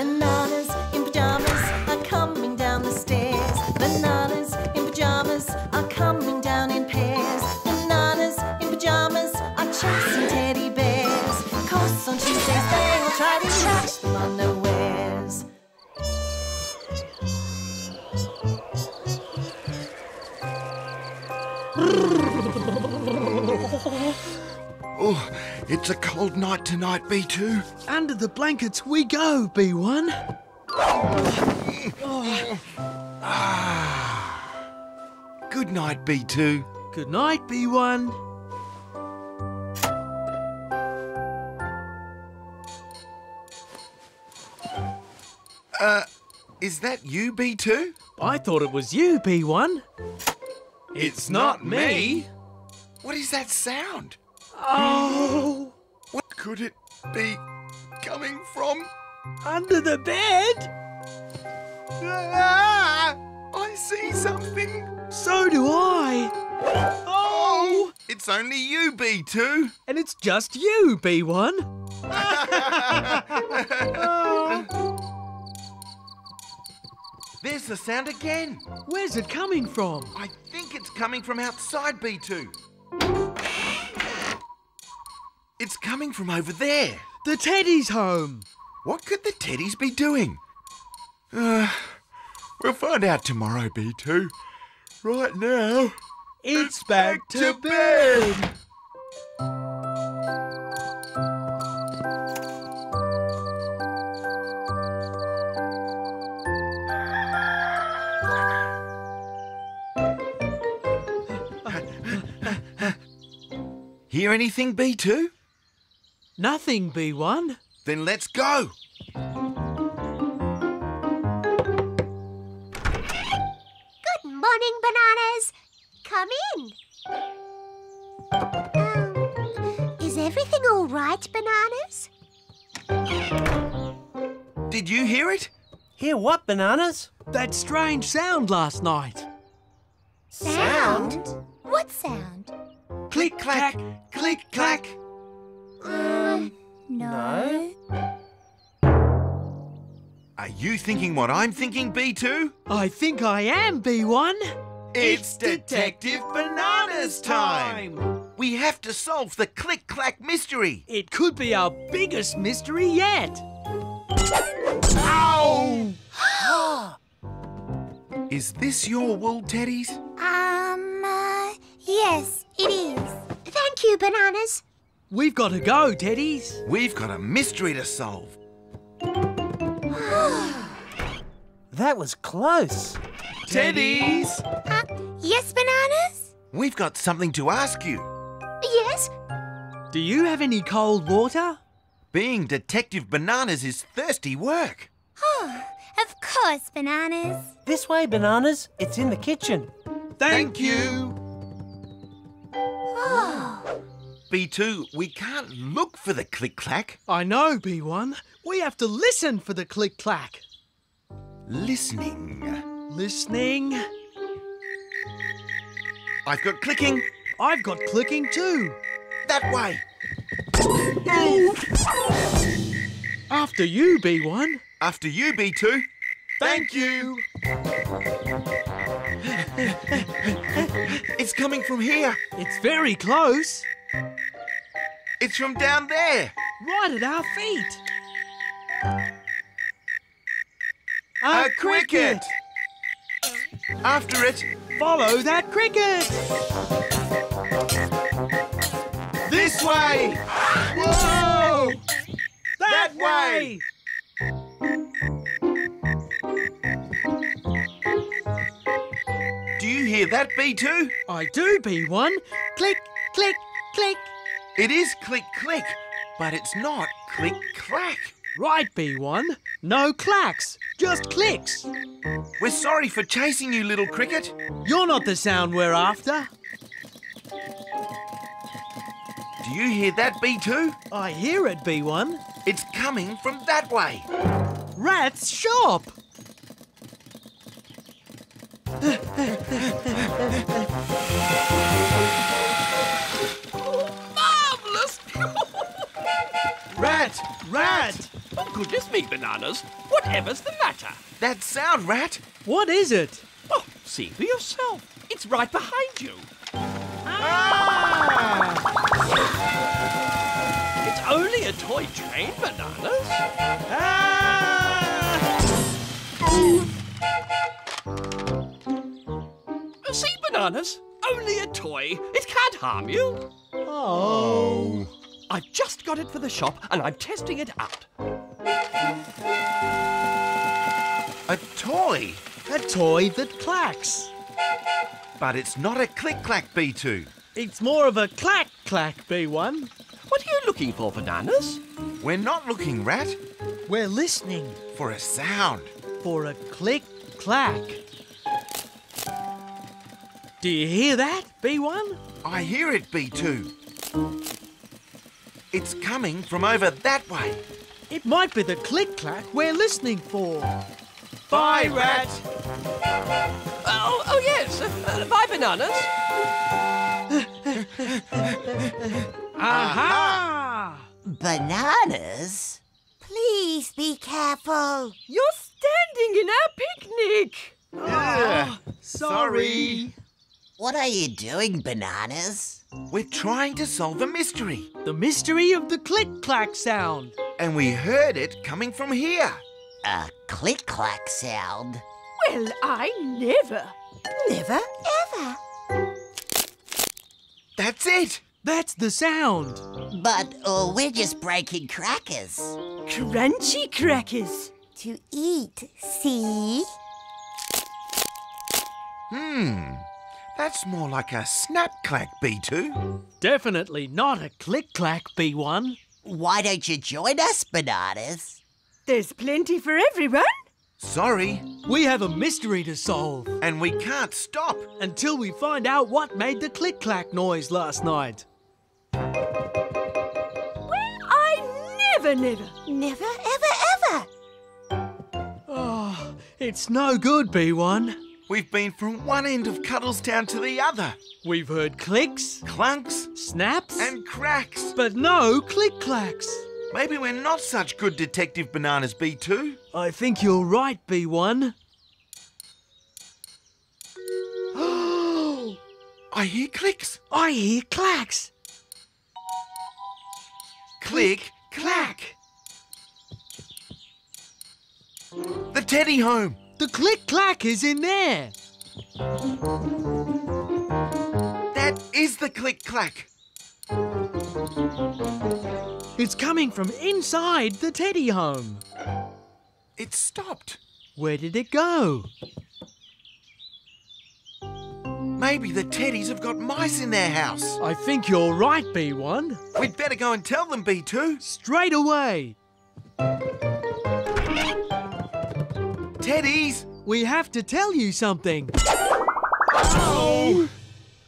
Bananas in pajamas are coming down the stairs. Bananas in pajamas are coming down in pairs. Bananas in pajamas are chasing teddy bears. Cause on Tuesdays they will try to catch them unawares. Oh, it's a cold night tonight, B2. Under the blankets we go, B1. Ah, Good night, B2. Good night, B1. Uh, is that you, B2? I thought it was you, B1. It's not me. What is that sound? Oh, What could it be coming from? under the bed? Ah, I see something. So do I. Oh, It's only you, B2. and it's just you, B1. There's the sound again. Where's it coming from? I think it's coming from outside, B2. It's coming from over there. The teddy's home. What could the teddies be doing? Uh, we'll find out tomorrow, B2. Right now, It's back to bed. Hear anything, B2? Nothing, B1. Then let's go. Good morning, bananas. Come in. Um, is everything all right, bananas? Did you hear it? Hear what, bananas? That strange sound last night. Sound? What sound? Click, clack, click, clack. Um, no. Are you thinking what I'm thinking, B2? I think I am, B1. It's Detective Bananas time! We have to solve the click clack mystery. It could be our biggest mystery yet. Ow! Is this your wool, teddies? Um, uh, yes, it is. Thank you, bananas. We've got to go, teddies. We've got a mystery to solve. That was close. Teddies! Uh, yes, bananas? We've got something to ask you. Yes. Do you have any cold water? Being Detective Bananas is thirsty work. Oh, of course, bananas. This way, bananas. It's in the kitchen. Thank you. Oh, B2, we can't look for the click clack. I know, B1. We have to listen for the click clack. Listening. Listening. I've got clicking. I've got clicking too. That way. After you, B1. After you, B2. Thank you. It's coming from here. It's very close. It's from down there. Right at our feet. A cricket. After it. Follow that cricket. This way. Whoa! That way. Do you hear that, B2? I do, B1. It is click click, but it's not click clack. Right, B1. No clacks, just clicks. We're sorry for chasing you, little cricket. You're not the sound we're after. Do you hear that, B2? I hear it, B1. It's coming from that way. Rat's shop. Rat, rat. Oh, goodness me, Bananas. Whatever's the matter? That sound, Rat. What is it? Oh, see for yourself. It's right behind you. Ah! It's only a toy train, Bananas. Uh, See, Bananas? Only a toy. It can't harm you. Oh. I've just got it for the shop and I'm testing it out. A toy. A toy that clacks. But it's not a click clack, B2. It's more of a clack clack, B1. What are you looking for, Bananas? We're not looking, Rat, We're listening for a sound. for a click clack. Do you hear that, B1? I hear it, B2. It's coming from over that way. It might be the click clack we're listening for. Bye, Rat. Oh, oh yes. Uh, bye, Bananas. Aha! Bananas? Please be careful. You're standing in our picnic. Ugh, Sorry. What are you doing, Bananas? We're trying to solve a mystery. The mystery of the click clack sound. And we heard it coming from here. A click clack sound. Well, I never. Never ever. That's it. That's the sound. But uh, we're just breaking crackers. Crunchy crackers. To eat, see? Hmm. That's more like a snap clack, B2. Definitely not a click clack, B1. Why don't you join us, Bananas? There's plenty for everyone. Sorry. We have a mystery to solve And we can't stop. until we find out what made the click clack noise last night. Well, I never, never. Never, ever, ever. Oh, it's no good, B1. We've been from one end of Cuddlestown to the other. We've heard clicks, Clunks snaps, and cracks. but no click clacks. Maybe we're not such good detective bananas, B2. I think you're right, B1. Oh! I hear clicks. I hear clacks. Click, clack. The teddy home. The click clack is in there. That is the click clack. It's coming from inside the teddy home. It stopped. Where did it go? Maybe the teddies have got mice in their house. I think you're right, B1. We'd better go and tell them, B2. Straight away. Teddies! We have to tell you something. Oh!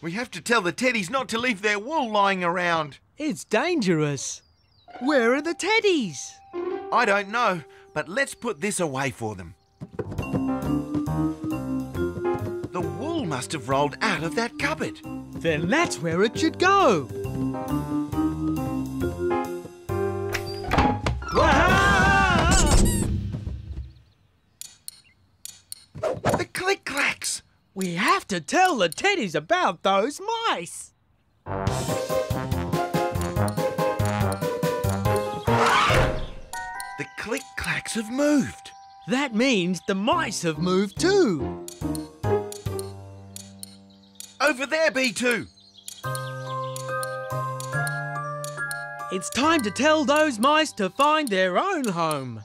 We have to tell the teddies not to leave their wool lying around. It's dangerous. Where are the teddies? I don't know, but let's put this away for them. The wool must have rolled out of that cupboard. Then that's where it should go. We have to tell the teddies about those mice. The click clacks have moved. That means the mice have moved too. Over there, B2. It's time to tell those mice to find their own home.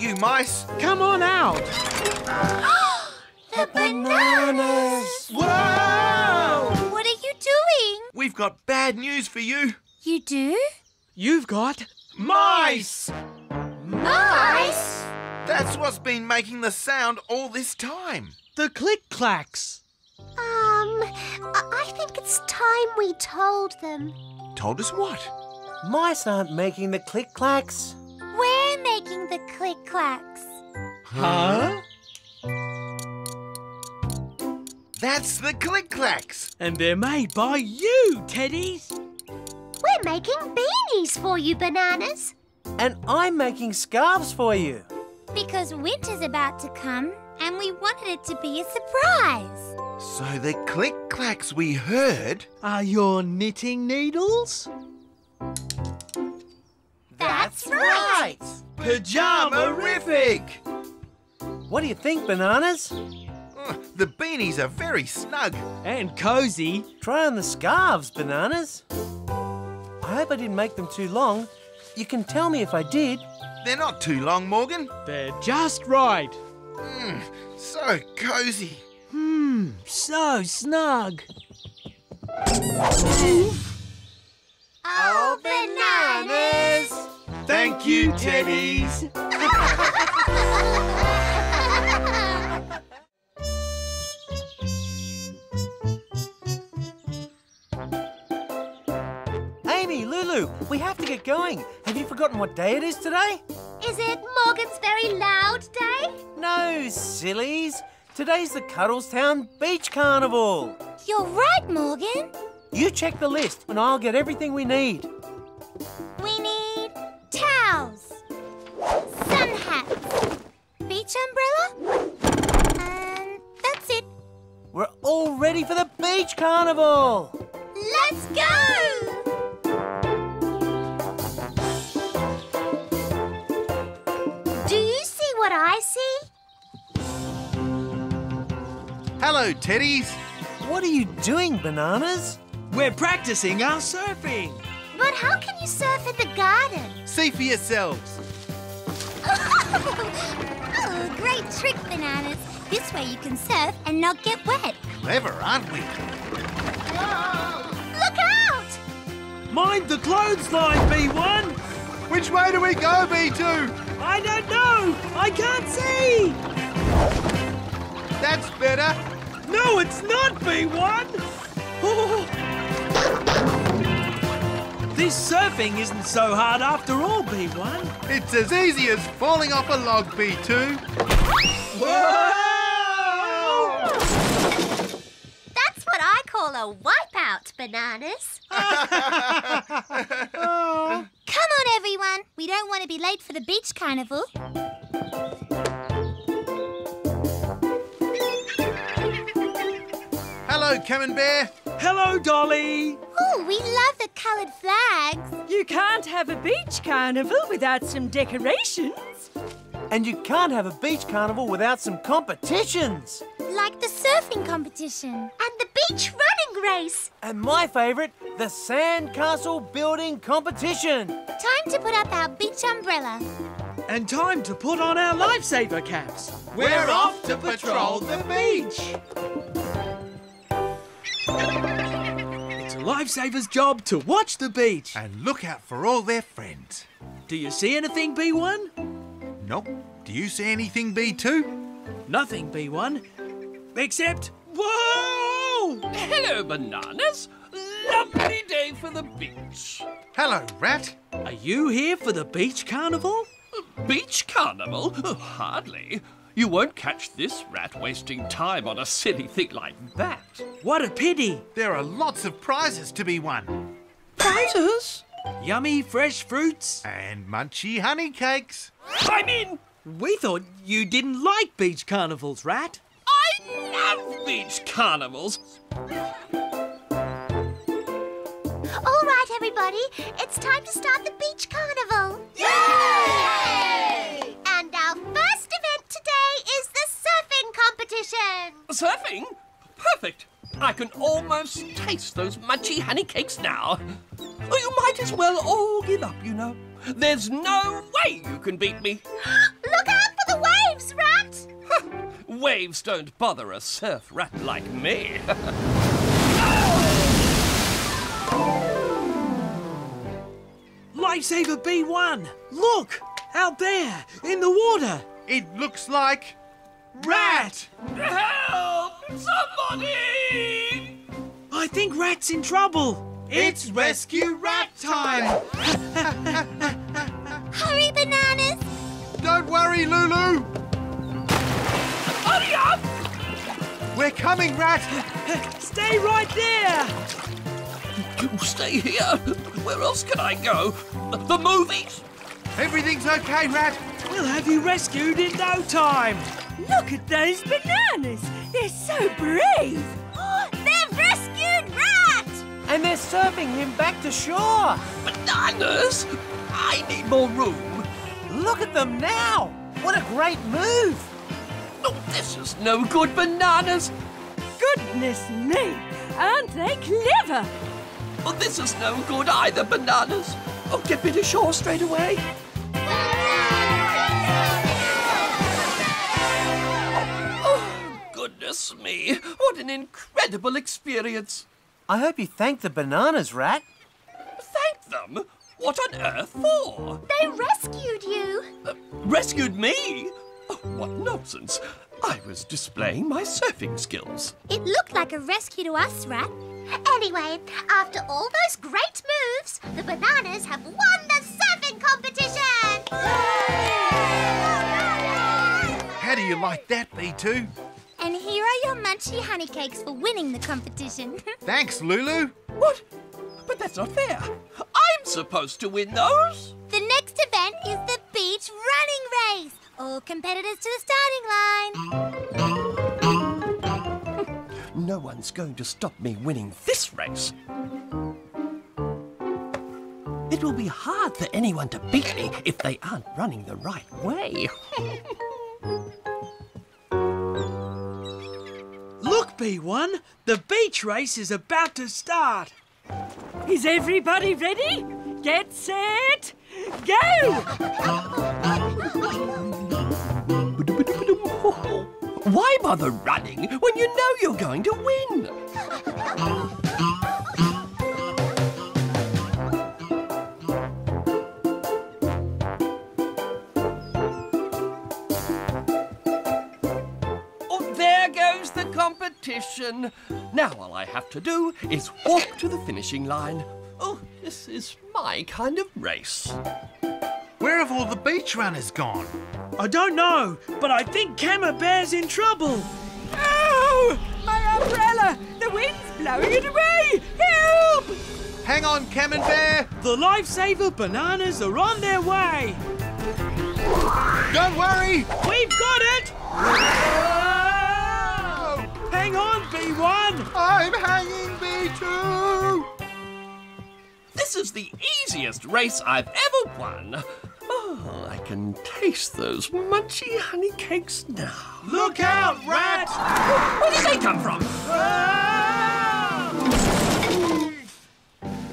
Right, you mice. Come on out. The bananas! Whoa! What are you doing? We've got bad news for you. You do? You've got Mice! Mice? That's what's been making the sound all this time. the click clacks. Um, I I think it's time we told them. Told us what? Mice aren't making the click clacks. We're making the click clacks. Huh? That's the click clacks. And they're made by you, teddies. We're We're making beanies for you, Bananas. And I'm making scarves for you. Because winter's about to come and we wanted it to be a surprise. So the click clacks we heard. Are your knitting needles? That's right. Pajama-rific! What do you think, Bananas? Uh, The beanies are very snug. And cozy. Try on the scarves, Bananas. I hope I didn't make them too long. You can tell me if I did. They're not too long, Morgan. They're just right. So cozy. Hmm, so snug. Oh, Bananas! Thank you, Teddies. Amy, Lulu, we have to get going. Have you forgotten what day it is today? Is it Morgan's very loud day? No, sillies. Today's the Cuddlestown Beach Carnival. You're right, Morgan. You check the list and I'll get everything we need. We ready for the Beach Carnival. Let's go! Do you see what I see? Hello, Teddies. What are you doing, Bananas? We're practicing our surfing. But how can you surf in the garden? See for yourselves. oh, great trick, Bananas. This way you can surf and not get wet. Clever, aren't we? Look out! Mind the clothesline, B1. Which way do we go, B2? I don't know. I can't see. That's better. No, it's not B1. Oh. this surfing isn't so hard after all, B1. It's as easy as falling off a log, B2. That's what I call a wipeout, Bananas. Come on, everyone. We don't want to be late for the beach carnival. Hello, Camembert. Hello, Dolly. Oh, we love the coloured flags. You can't have a beach carnival without some decorations. And you can't have a beach carnival without some competitions. Like the surfing competition and the beach running race. And my favourite, the sandcastle building competition. Time to put up our beach umbrella. And time to put on our lifesaver caps. We're off to patrol the beach. It's a lifesaver's job to watch the beach. And look out for all their friends. Do you see anything, B1? Nope. Do you see anything, B2? Nothing, B1. Except. Whoa! Hello, bananas. Lovely day for the beach. Hello, Rat. Are you here for the beach carnival? Beach carnival? Oh, hardly. You won't catch this rat wasting time on a silly thing like that. What a pity. There are lots of prizes to be won. Prizes? Yummy fresh fruits. And munchy honey cakes. I'm in. We thought you didn't like beach carnivals, Rat. I love beach carnivals. All right, everybody, it's time to start the beach carnival. Yay! And our first event today is the surfing competition. Surfing? Perfect. I can almost taste those munchy honey cakes now. Oh, you might as well all give up, you know. There's no way you can beat me. Look out for the waves, Rat! Waves don't bother a surf rat like me. Lifesaver B1. Look! Out there, in the water. It looks like. Rat! Help! Somebody! I think Rat's in trouble. It's rescue rat time! Hurry, Bananas! Don't worry, Lulu! Coming, Rat! Stay right there. You stay here. where else can I go? The, the movies? Everything's okay, Rat. We'll have you rescued in no time. Look at those bananas. They're so brave. Oh, they've rescued Rat! And they're serving him back to shore. Bananas? I need more room. Look at them now. What a great move. Oh, this is no good, bananas. Goodness me. Aren't they clever? Oh, this is no good either, bananas. Oh, get me to shore straight away. Oh, goodness me. What an incredible experience. I hope you thank the bananas, Rat. Thank them. What on earth for? They rescued you. Uh, rescued me? Oh, what nonsense. I was displaying my surfing skills. It looked like a rescue to us, Rat. Anyway, after all those great moves, the bananas have won the surfing competition! How do you like that, B2? And here are your munchy honey cakes for winning the competition. Thanks, Lulu. What? But that's not fair. I'm supposed to win those. All competitors to the starting line. No one's going to stop me winning this race. It will be hard for anyone to beat me if they aren't running the right way. Look, B1, the beach race is about to start. Is everybody ready? Get set, go! bother running when you know you're going to win? Oh, there goes the competition. Now all I have to do is walk to the finishing line. Oh, this is my kind of race. Where have all the beach runners gone? I don't know, but I think Camembert's in trouble. Oh, my umbrella! The wind's blowing it away! Help! Hang on, Camembert. The lifesaver bananas are on their way. Don't worry. We've got it! Hang on, B1! I'm hanging, B2. This is the easiest race I've ever won. Oh, I can taste those munchy honey cakes now. Look out, rat! Where did they come from? Ah!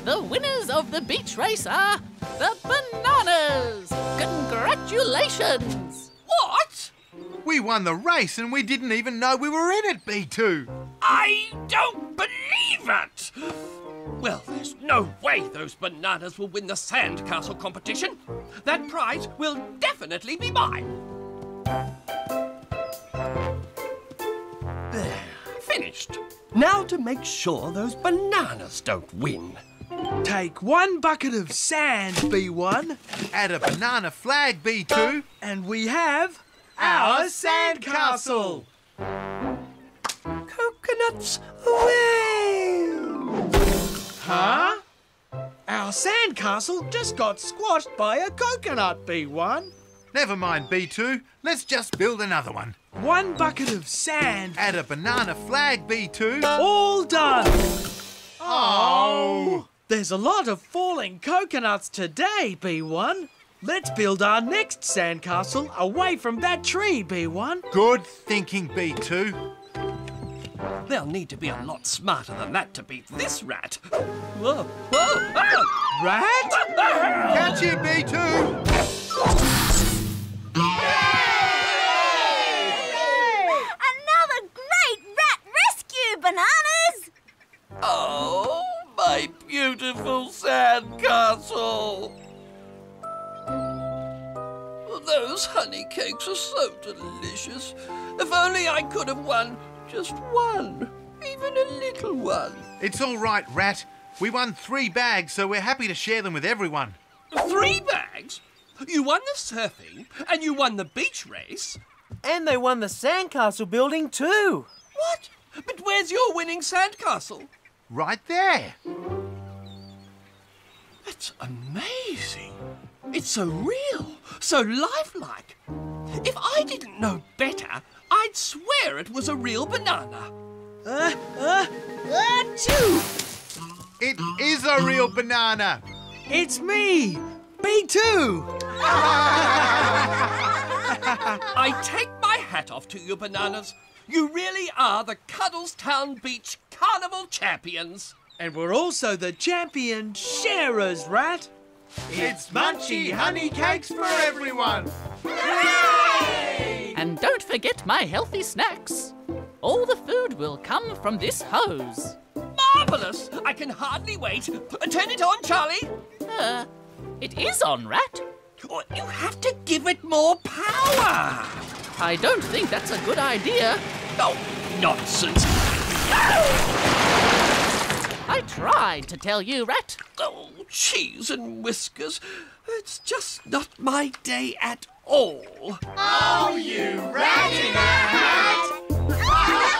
The winners of the beach race are the bananas! Congratulations! What? We won the race and we didn't even know we were in it, B2. I don't believe it! Well, there's no way those bananas will win the sandcastle competition. That prize will definitely be mine. There, finished. Now to make sure those bananas don't win. Take one bucket of sand, B1, Add a banana flag, B2. and we have our sandcastle. Coconuts away! Huh? Our sandcastle just got squashed by a coconut, B1. Never mind, B2. Let's just build another one. One bucket of sand. Add a banana flag, B2. All done. Oh! There's a lot of falling coconuts today, B1. Let's build our next sandcastle away from that tree, B1. Good thinking, B2. They'll need to be a lot smarter than that to beat this rat. Whoa, whoa, ah! Rat? Catch it, B2. Another great rat rescue, bananas! Oh, my beautiful sandcastle! Those honey cakes are so delicious. If only I could have won just one, even a little one. It's all right, Rat. We won three bags, so we're happy to share them with everyone. Three bags? You won the surfing and you won the beach race. And they won the sandcastle building too. What? But where's your winning sandcastle? Right there. That's amazing. It's so real, so lifelike. If I didn't know better, I'd swear it was a real banana. Uh, uh, achoo! It is a real banana. It's me, B2. I take my hat off to you, bananas. You really are the Cuddlestown Beach Carnival champions. And we're also the champion sharers, Rat. It's munchy honey cakes for everyone. And forget my healthy snacks. All the food will come from this hose. Marvellous! I can hardly wait. Turn it on, Charlie. Uh, it is on, Rat. Oh, You have to give it more power. I don't think that's a good idea. Oh, nonsense. I tried to tell you, Rat. Oh, cheese and whiskers. It's just not my day at all. Oh, you ratty Bananas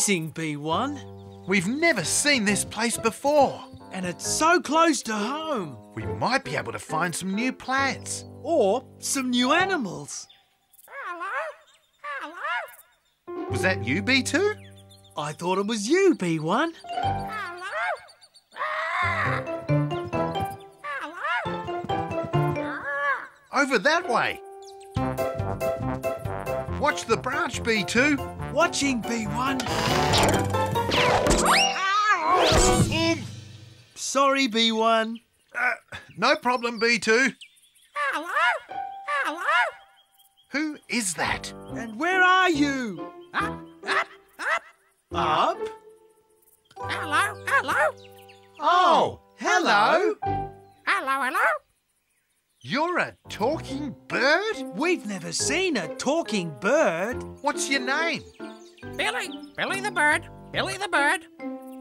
Amazing, B1. We've never seen this place before. And it's so close to home. We might be able to find some new plants. Or some new animals. Hello? Hello? Was that you, B2? I thought it was you, B1. Hello. Ah! Ah! Over that way. Watch the branch, B2. Watching, B1. Sorry, B1. Uh, no problem, B2. Hello? Hello? Who is that? And where are you? Up, up, up. Up? Hello, hello. Oh, hello. Hello, hello. You're a talking bird? We've never seen a talking bird. What's your name? Billy, Billy the bird, Billy the bird.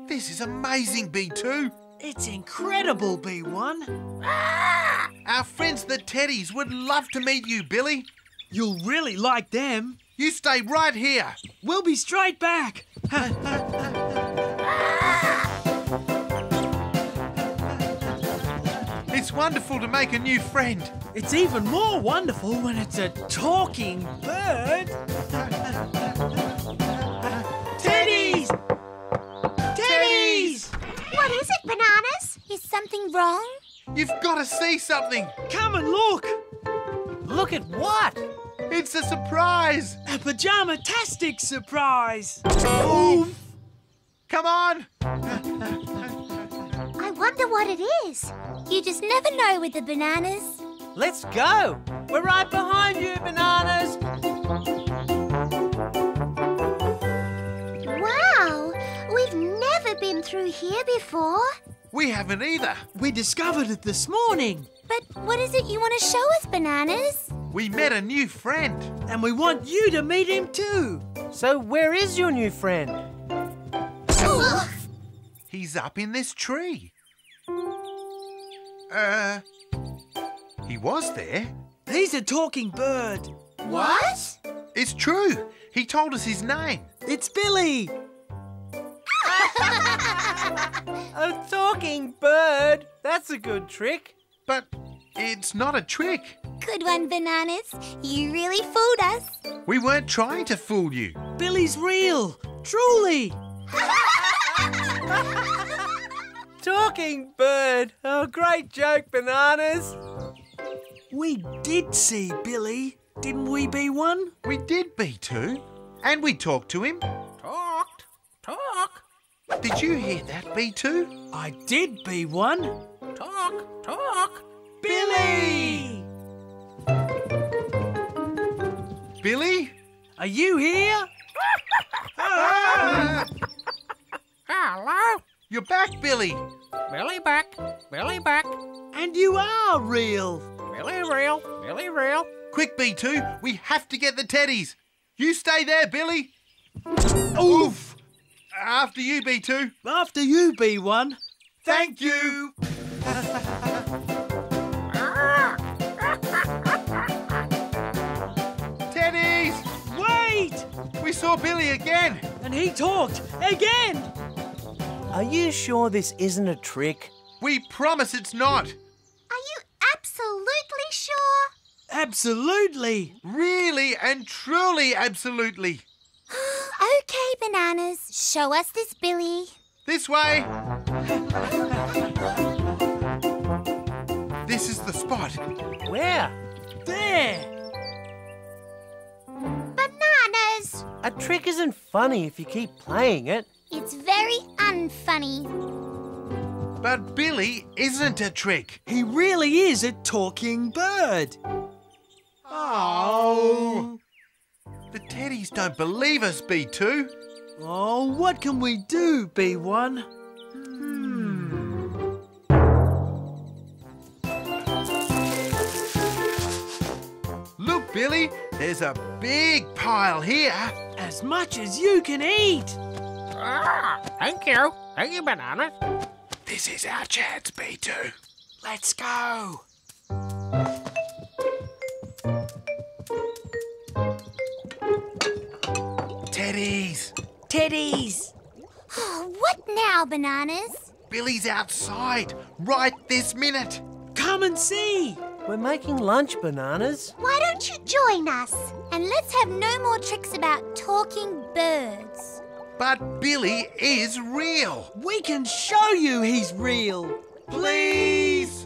This is amazing, B2. It's incredible, B1. Ah! Our friends the Teddies would love to meet you, Billy. You'll really like them. You stay right here. We'll be straight back. wonderful to make a new friend. It's even more wonderful when it's a talking bird. Teddies! Teddies! What is it, Bananas? Is something wrong? You've got to see something. Come and look. Look at what? It's a surprise. A pajama-tastic surprise. Oof. Come on. I wonder what it is. You just never know with the bananas. Let's go. We're right behind you, bananas. Wow, we've never been through here before. We haven't either. We discovered it this morning. But what is it you want to show us, Bananas? We met a new friend. And we want you to meet him too. So where is your new friend? He's up in this tree. Uh, he was there. He's a talking bird. What? It's true. He told us his name. It's Billy. A talking bird. That's a good trick. But it's not a trick. Good one, Bananas. You really fooled us. We weren't trying to fool you. Billy's real. Truly. Talking bird. Oh, great joke, bananas. We did see Billy. didn't we, B1? We did, B2. And we talked to him. Talked. Talk. Did you hear that, B2? I did, B1. Talk. Talk. Billy! Billy? Are you here? Hello. You're back, Billy. Billy back. Billy back. And you are real. Billy real. Billy real. Quick, B2, we have to get the teddies. You stay there, Billy. Oof! After you, B2. After you, B1. Thank you. Teddies! Wait! We saw Billy again. And he talked again. Are you sure this isn't a trick? We promise it's not. Are you absolutely sure? Absolutely. Really and truly, absolutely. okay, Bananas. Show us this Billy. This way. This is the spot. Where? There. Bananas! A trick isn't funny if you keep playing it. It's very unfunny. But Billy isn't a trick. He really is a talking bird. Oh. The teddies don't believe us, B2. Oh, what can we do, B1? Hmm. Look, Billy, there's a big pile here. As much as you can eat. Ah, thank you. Thank you, bananas. This is our chance, B2. Let's go. Teddies. Teddies. what now, Bananas? Billy's outside right this minute. Come and see. We're making lunch, bananas. Why don't you join us? And let's have no more tricks about talking birds. But Billy is real. We can show you he's real. Please.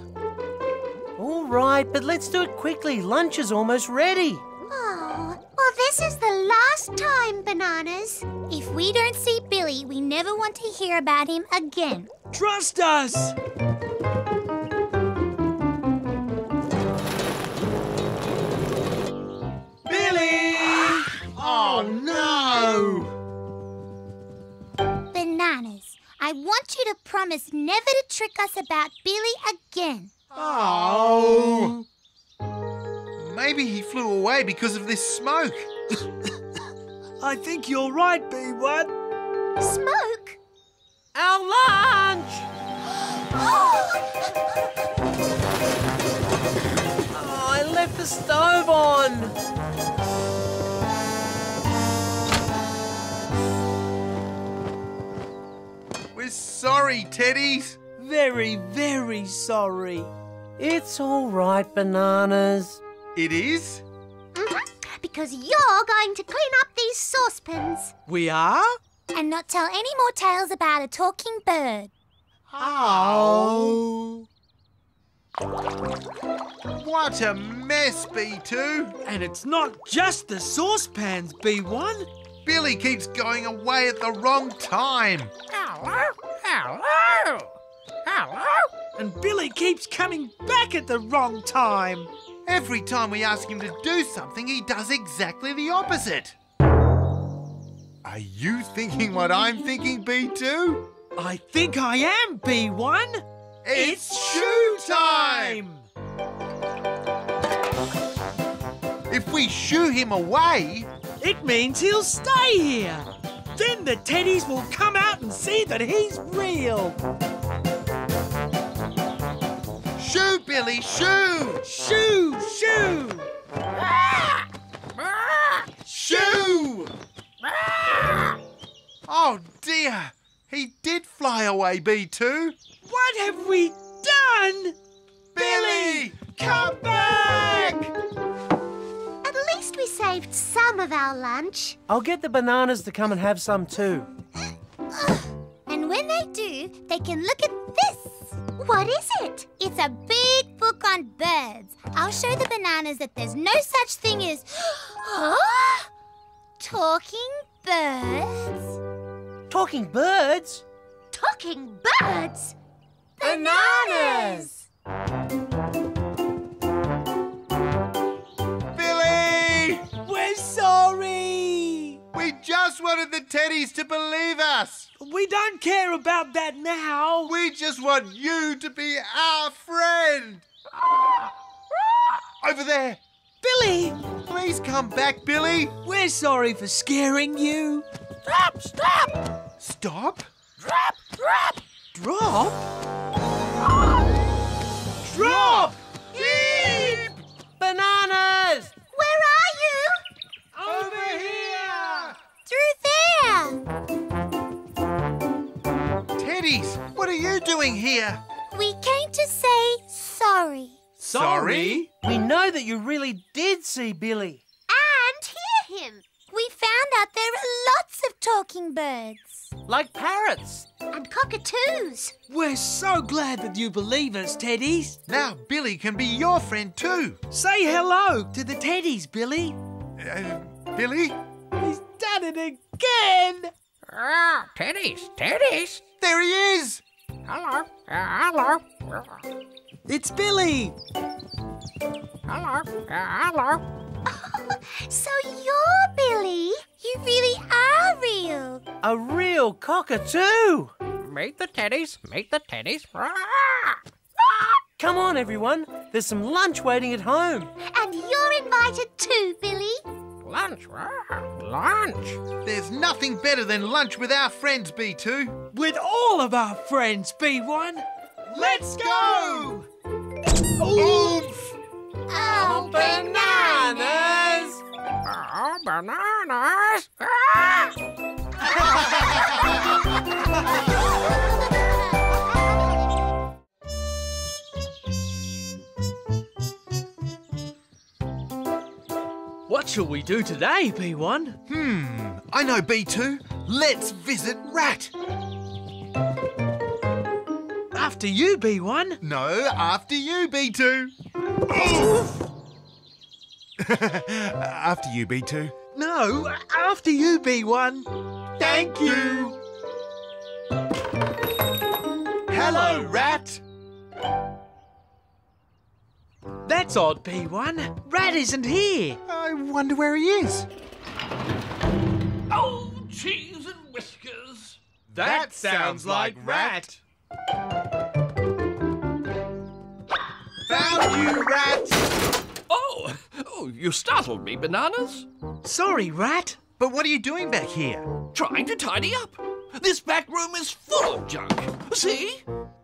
All right, but let's do it quickly. Lunch is almost ready. Oh, well, this is the last time, Bananas. If we don't see Billy, we never want to hear about him again. Trust us. Billy! Ah, oh no! I want you to promise never to trick us about Billy again. Oh. Maybe he flew away because of this smoke. I think you're right, B1. Smoke? Our lunch! Oh, I left the stove on. We're sorry, Teddies. Very, very sorry. It's all right, bananas. It is? Mhm, Because you're going to clean up these saucepans We are? and not tell any more tales about a talking bird. Oh. What a mess, B2. And it's not just the saucepans, B1. Billy keeps going away at the wrong time. Hello. Hello. Hello. And Billy keeps coming back at the wrong time. Every time we ask him to do something, he does exactly the opposite. Are you thinking what I'm thinking, B2? I think I am, B1. It's shoo time! If we shoo him away, It means he'll stay here. Then the teddies will come out and see that he's real. shoo, Billy, shoo! Shoo, shoo. Shoo! Oh dear, he did fly away, B2. What have we done? Billy, come back! At least we saved some of our lunch. I'll get the bananas to come and have some too. And when they do, they can look at this. What is it? It's a big book on birds. I'll show the bananas that there's no such thing as talking birds. Talking birds? Talking birds? Bananas! Billy! Just wanted the teddies to believe us. We don't care about that now. We just want you to be our friend. Over there. Billy, Please come back, Billy. we're sorry for scaring you. Stop! Stop! Stop. Drop! Drop! Drop? Drop! Bananas! There. What are you doing here? We came to say sorry Sorry? We know that you really did see Billy. and hear him. We found out there are lots of talking birds Like parrots. and cockatoos. We're so glad that you believe us, Teddies. Now Billy can be your friend too. Say hello to the Teddies, Billy. Uh, Billy? He's done it again. Ah, teddies, teddies. There he is. Hello, uh, hello, It's Billy. hello, uh, hello. So you're Billy. You really are real. A real cockatoo. Meet the teddies, meet the teddies. Ah! Come on, everyone. There's some lunch waiting at home. And you're invited too, Billy. Lunch, lunch. There's nothing better than lunch with our friends, B2. With all of our friends, B1. Let's go! Oomph! Oh, Bananas! Oh, bananas. Ah! What shall we do today, B1? Hmm, I know B2. Let's visit Rat. After you, B1. No, after you, B2. After you, B2. No, after you, B1. Thank you. Hello, Rat. That's odd, B1. Rat isn't here. I wonder where he is. Oh, cheese and whiskers. That sounds like Rat. Found you, Rat. Oh, oh, you startled me, bananas. Sorry, Rat. But what are you doing back here? Trying to tidy up. This back room is full of junk. See?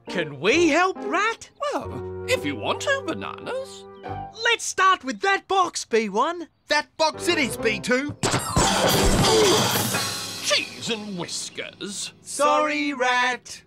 Can we help, Rat? Well, if you want to, bananas. Let's start with that box, B1. That box it is, B2. Cheese and whiskers. Sorry, Rat.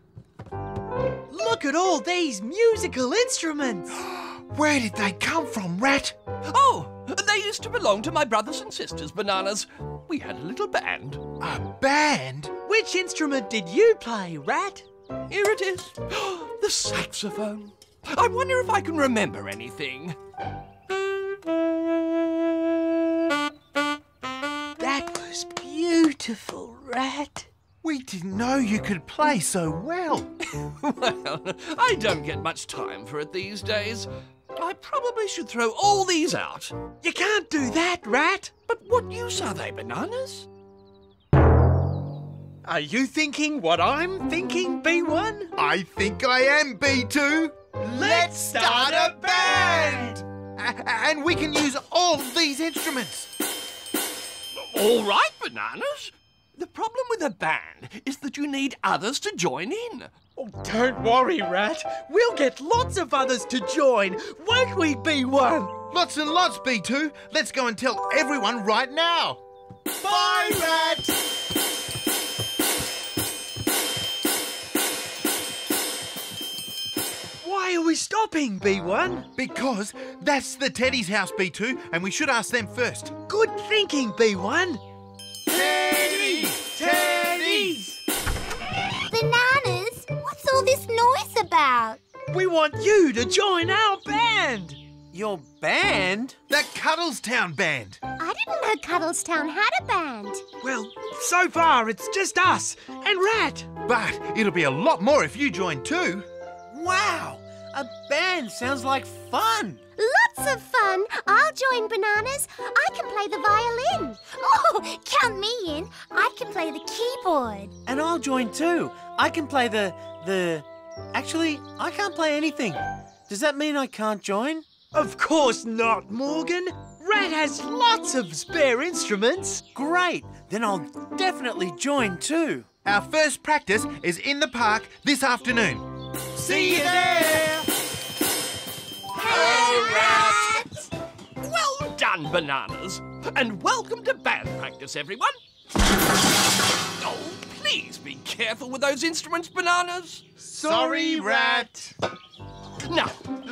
Look at all these musical instruments. Where did they come from, Rat? Oh, they used to belong to my brothers and sisters, bananas. We had a little band. A band? Which instrument did you play, Rat? Here it is. the saxophone. I wonder if I can remember anything. That was beautiful, Rat. We didn't know you could play so well. well, I don't get much time for it these days. I probably should throw all these out. You can't do that, Rat. But what use are they, bananas? Are you thinking what I'm thinking, B1? I think I am, B2. Let's start a band! A- and we can use all of these instruments. All right, bananas. The problem with a band is that you need others to join in. Oh, don't worry, Rat. We'll get lots of others to join, won't we, B1? Lots and lots, B2. Let's go and tell everyone right now. Bye, Rat! Why are we stopping, B1? Because that's the Teddy's house, B2, and we should ask them first. Good thinking, B1. Teddy! Teddy! Bananas, what's all this noise about? We want you to join our band. band. Your band? That Cuddlestown band. I didn't know Cuddlestown had a band. Well, so far it's just us and Rat. But it'll be a lot more if you join too. Wow! A band sounds like fun. Lots of fun. I'll join Bananas. I can play the violin. Oh, count me in. I can play the keyboard. And I'll join too. I can play the the Actually, I can't play anything. Does that mean I can't join? Of course not, Morgan. Rat has lots of spare instruments. Great. Then I'll definitely join too. Our first practice is in the park this afternoon. See you there. Hey, rats! Well done, bananas. And welcome to band practice, everyone. Oh, please be careful with those instruments, bananas. Sorry, Rat. Now,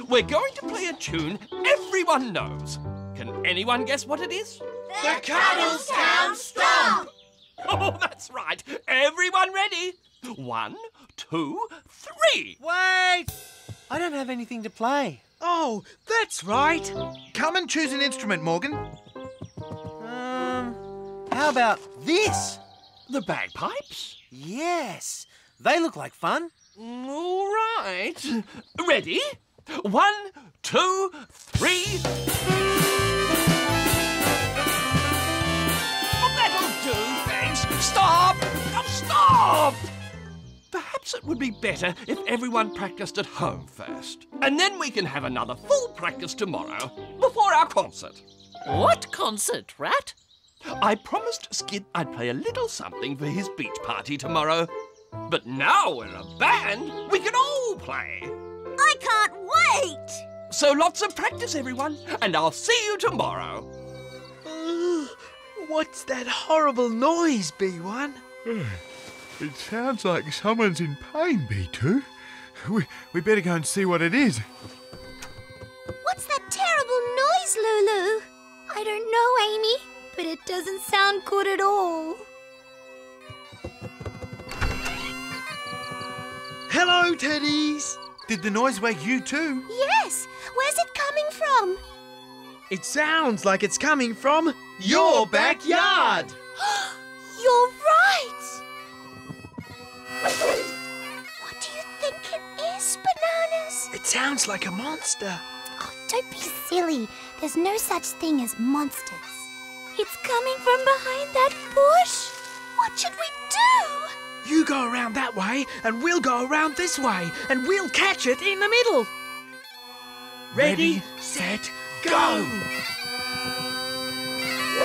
we're going to play a tune everyone knows. Can anyone guess what it is? The Cuddlestown Stomp! Oh, that's right. Everyone ready? One, two, three. Wait! I don't have anything to play. Oh, that's right. Come and choose an instrument, Morgan. Um, how about this? The bagpipes? Yes, they look like fun. All right. Ready? One, two, three. Oh, that'll do, thanks. Stop! Oh, stop! Perhaps it would be better if everyone practiced at home first. And then we can have another full practice tomorrow, before our concert. What concert, Rat? I promised Skid I'd play a little something for his beach party tomorrow. But now we're a band, we can all play. I can't wait. So lots of practice, everyone, and I'll see you tomorrow. What's that horrible noise, B1? It sounds like someone's in pain, B2. We, we better go and see what it is. What's that terrible noise, Lulu? I don't know, Amy, but it doesn't sound good at all. Hello, Teddies. Did the noise wake you too? Yes, where's it coming from? It sounds like it's coming from Your backyard. You're right. What do you think it is, Bananas? It sounds like a monster. Oh, don't be silly. There's no such thing as monsters. It's coming from behind that bush. What should we do? You go around that way, and we'll go around this way, and we'll catch it in the middle. Ready, set, go!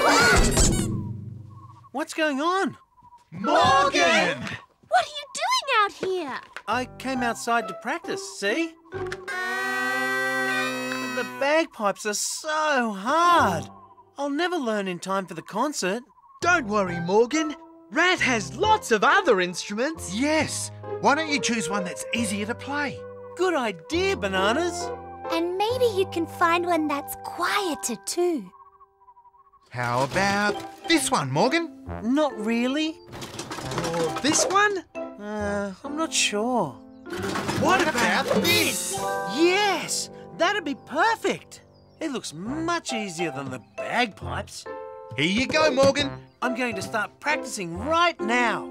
Ah! What's going on? Morgan! What are you doing out here? I came outside to practice, see? The bagpipes are so hard. I'll never learn in time for the concert. Don't worry, Morgan. Rat has lots of other instruments. Yes. Why don't you choose one that's easier to play? Good idea, Bananas. And maybe you can find one that's quieter too. How about this one, Morgan? Not really. Or this one? Uh, I'm not sure. What about this? Yes, that'd be perfect. It looks much easier than the bagpipes. Here you go, Morgan. I'm going to start practicing right now.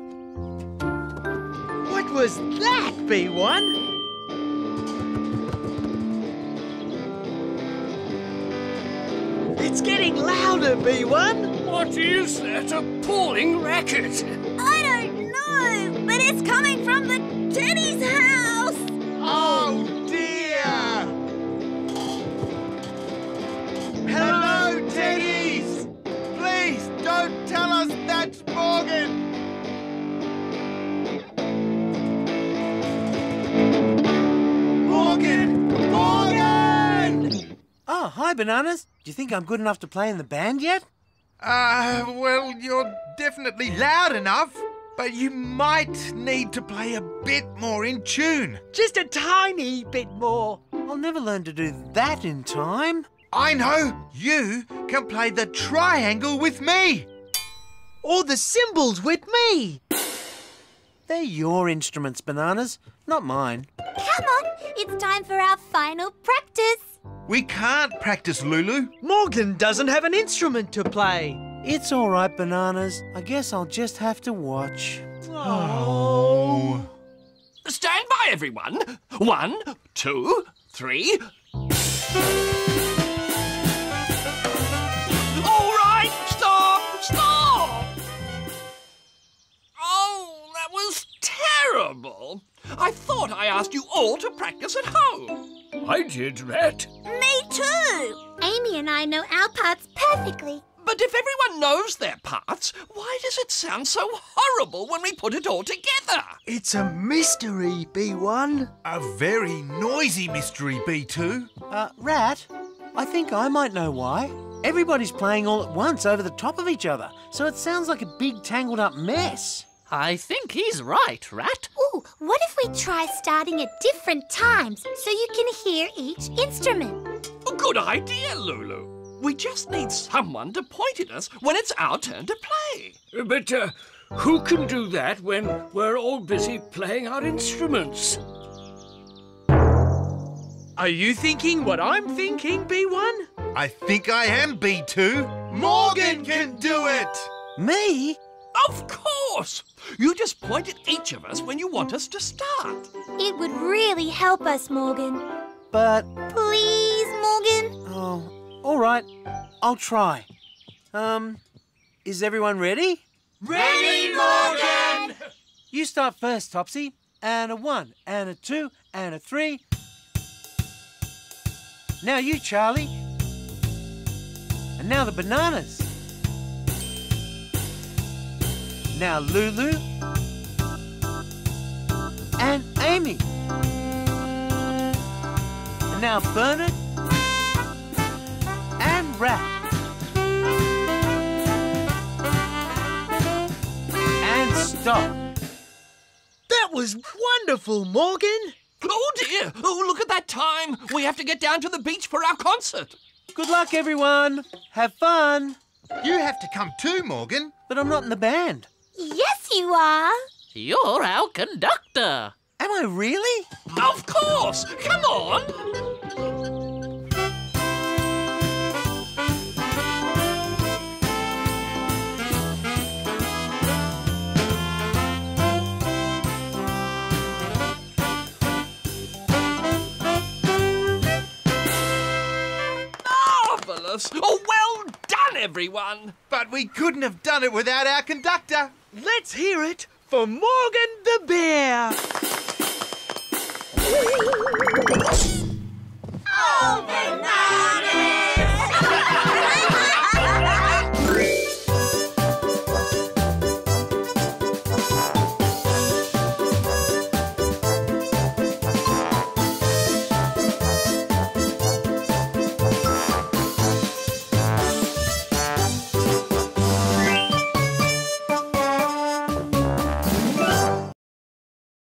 What was that, B1? It's getting louder, B1. What is that appalling racket? I but it's coming from the Teddy's house. Oh dear! Hello, Teddies! Please don't tell us that's Morgan! Morgan! Morgan! Oh, hi, Bananas. Do you think I'm good enough to play in the band yet? Uh, well, you're definitely loud enough, but you might need to play a bit more in tune. Just a tiny bit more. I'll never learn to do that in time. I know! You can play the triangle with me! Or the cymbals with me. They're your instruments, Bananas, not mine. Come on, it's time for our final practice. We can't practice, Lulu. Morgan doesn't have an instrument to play. It's all right, Bananas. I guess I'll just have to watch. Oh. Stand by, everyone. One, two, three. All right, stop, stop. Oh, that was terrible. I thought I asked you all to practice at home. I did, Rat. Me too. Amy and I know our parts perfectly. But if everyone knows their parts, why does it sound so horrible when we put it all together? It's a mystery, B1. A very noisy mystery, B2. Uh, Rat, I think I might know why. Everybody's playing all at once over the top of each other, so it sounds like a big tangled up mess. I think he's right, Rat. Ooh, what if we try starting at different times so you can hear each instrument? Good idea, Lulu. We just need someone to point at us when it's our turn to play. But uh, who can do that when we're all busy playing our instruments? Are you thinking what I'm thinking, B1? I think I am B2. Morgan can do it! Me? Of course! You just point at each of us when you want us to start. It would really help us, Morgan. But, Please, Morgan. oh, all right. I'll try. Um, is everyone ready? Ready, Morgan! You start first, Topsy. And a one, and a two, and a three. Now you, Charlie. And now the bananas. Now Lulu. And Amy. And now Bernard. And Rat. And stop. That was wonderful, Morgan. Oh dear! Oh, look at that time! We have to get down to the beach for our concert. Good luck, everyone. Have fun. You have to come too, Morgan. But I'm not in the band. Yes, you are. You're our conductor. Am I really? Of course! Come on! Marvellous! Oh, well done, everyone! But we couldn't have done it without our conductor. Let's hear it for Morgan the Bear. Overnight.